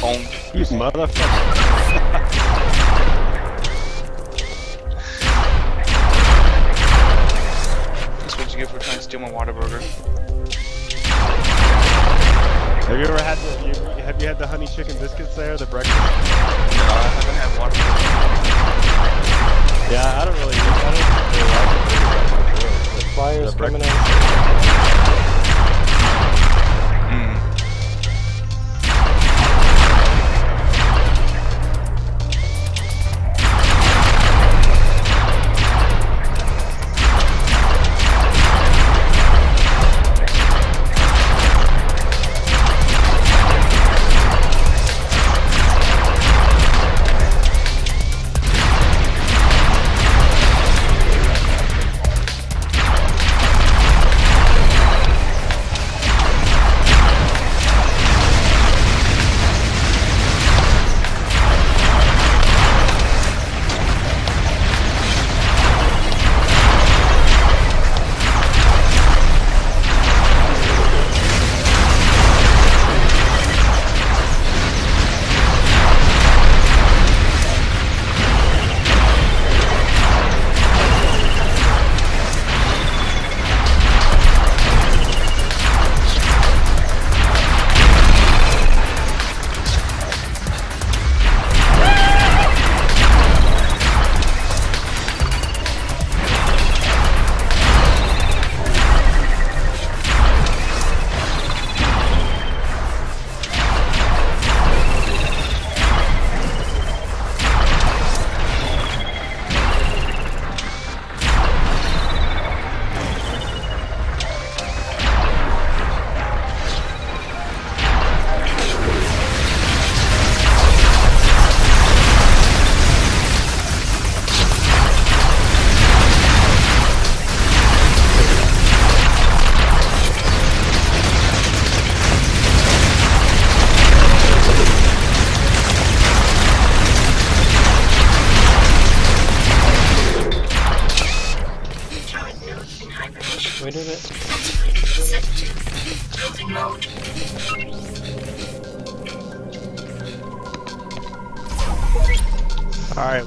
Home. You motherfucker. That's what you get for trying to steal my Whataburger. Have you ever had the you, have you had the honey chicken biscuits there, the breakfast? No, I haven't had Whataburger. Yeah, I don't really I don't really like it. The flyers The coming breakfast.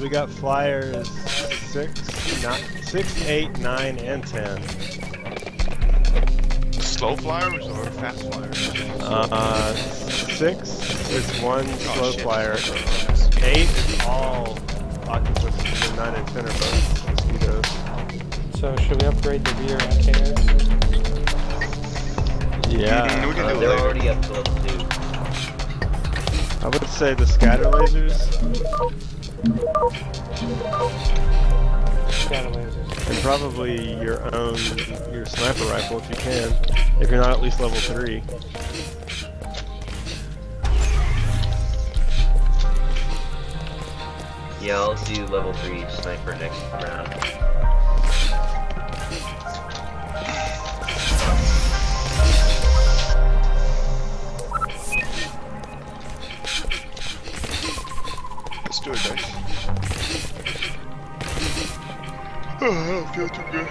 We got flyers six, nine, six, eight, nine, and ten. Slow flyers or fast flyers? Uh, six is one Oh, slow shit. flyer. Eight is all octopuses, and nine and ten are both mosquitoes. So should we upgrade the rear antennas? Yeah, Mm, we can Uh, they're later. already up to level two. I would say the Scatter lasers. And probably your own your sniper rifle if you can. If you're not at least level three. Yeah, I'll do level three sniper next round. Let's do it. Oh, I don't feel too good.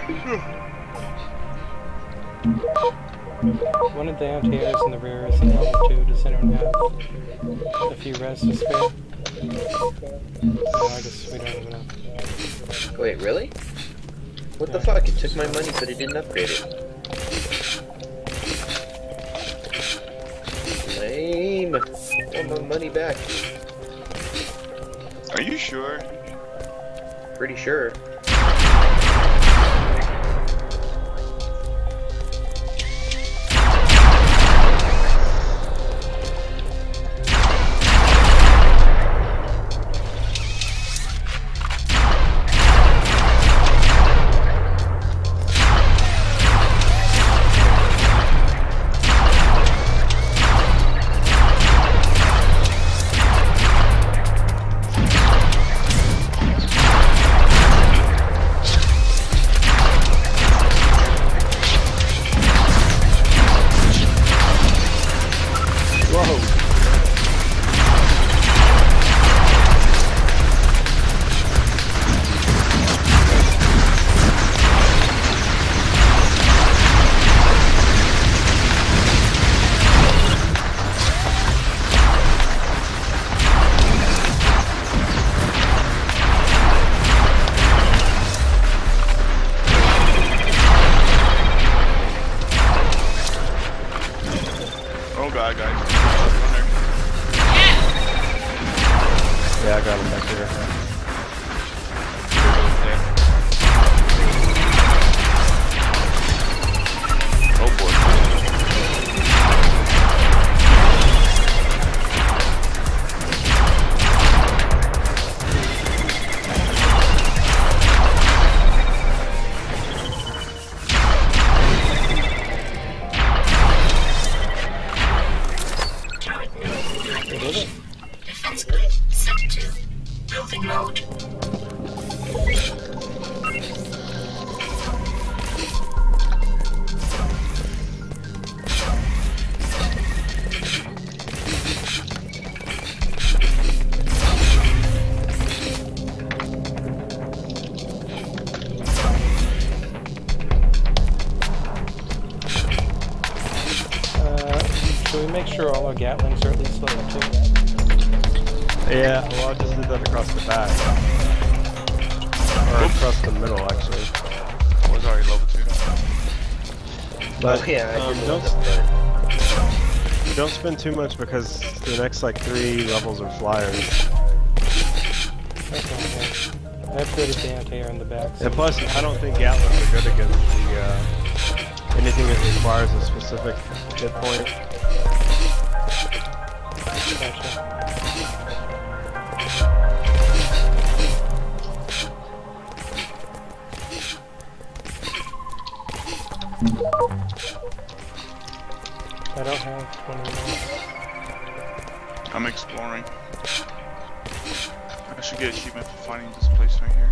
One of the antennas in the rear is in level 2. Does anyone have a few res to spare? No, I guess we don't have enough. Wait, really? What the fuck? It took my money, but it didn't upgrade it. Lame. I want my money back. Are you sure? Pretty sure. Building mode. Yeah, well, I just did that across the back. Or across the middle, actually. was already level 2. But oh yeah, I um, don't, the don't spend too much because the next like three levels are flyers. Okay, yeah. I have good advantage here in the back. So And plus, I don't think Gatlings are good against the uh, anything that requires a specific hit point. Gotcha. I don't have 20 minutes. I'm exploring. I should get achievement for finding this place right here.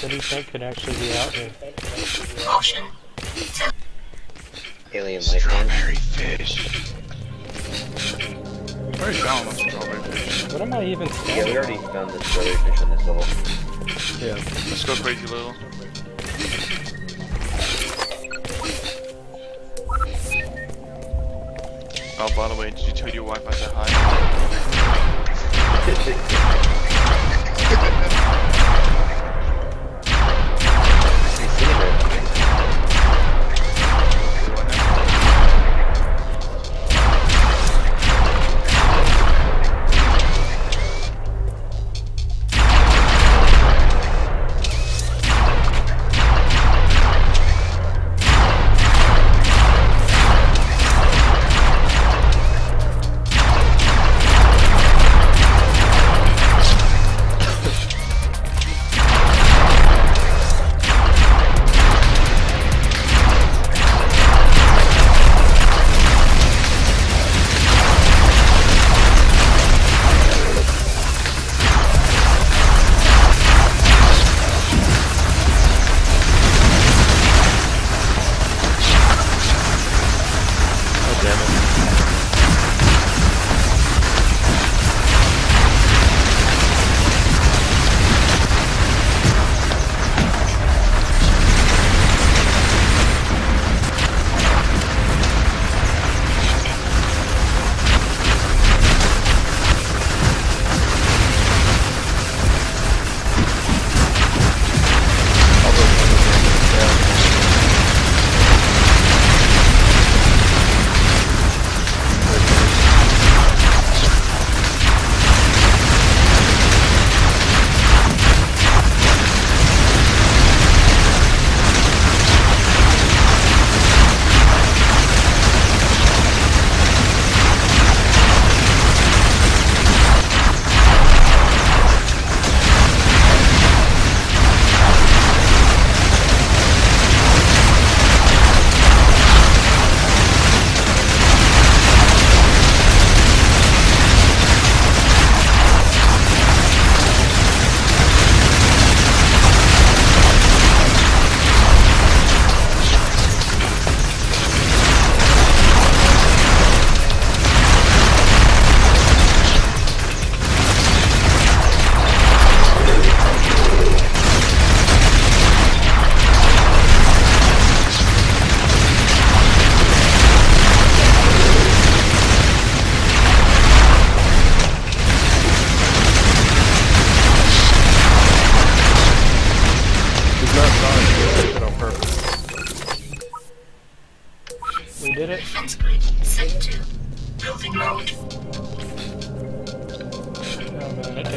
What do you think could actually be out here? Motion. Alien life. Strawberry fish. I already found a strawberry fish. What am I even Yeah, we already found the strawberry fish on this level. Yeah. Let's go crazy little. Oh, by the way, did you tell your wife I said hi?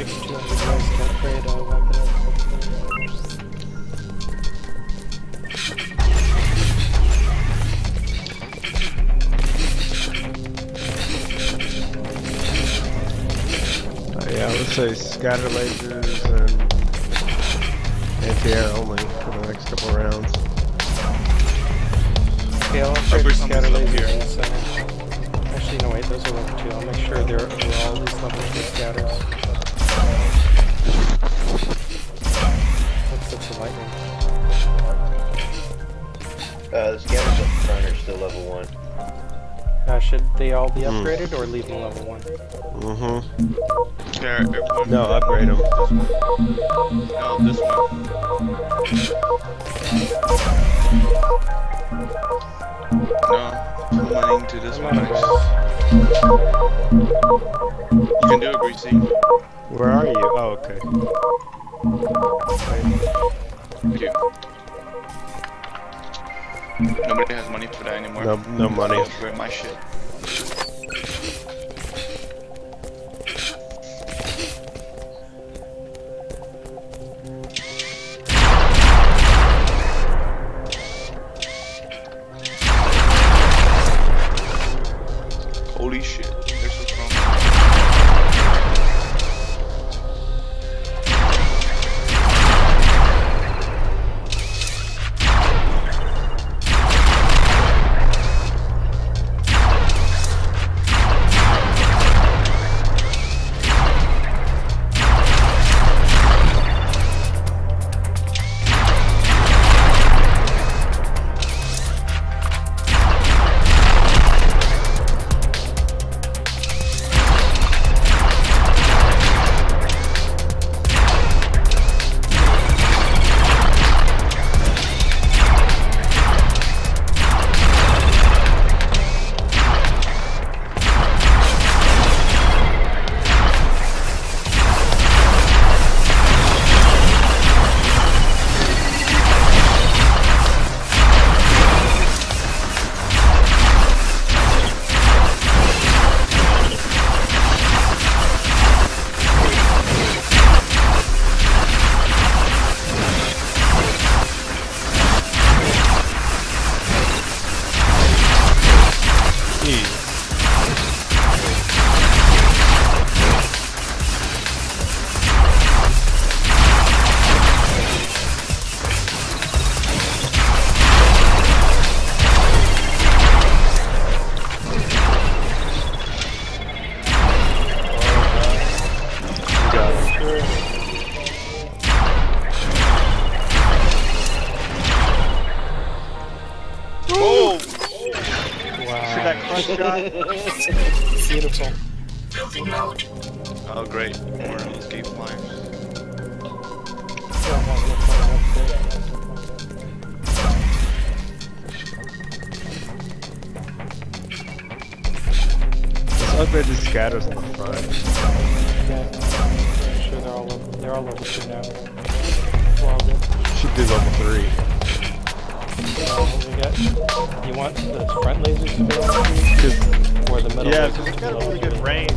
Man, it takes 200 years to upgrade. Uh, yeah, let's say scatter lasers and anti-air only for the next couple rounds. Okay, I'll Upgrade upgrade scatter lasers here. in the center. Actually, no wait, those are level 2. I'll make sure they're over all these level 2 scatters. Lightning? Uh, the scanners up front are still level 1. Uh, should they all be Hmm. upgraded or leave them level 1? Mm-hmm. There, everyone. No, upgrade them. No, this one. No, put money into this one. on, Nice. guys. You can do it, Greasy. Where are you? Oh, okay. Thank you. Nobody has money for that anymore. No, no money. Upgrade my shit. Beautiful. Building out. Oh great, more of those gate flyers. Upgrade the scatters on the front. Yeah. I'm sure they're all, they're all level 2 now. Should do level 3. You want the front lasers to be level 3? Or the middle yeah, lasers because it's got a really good range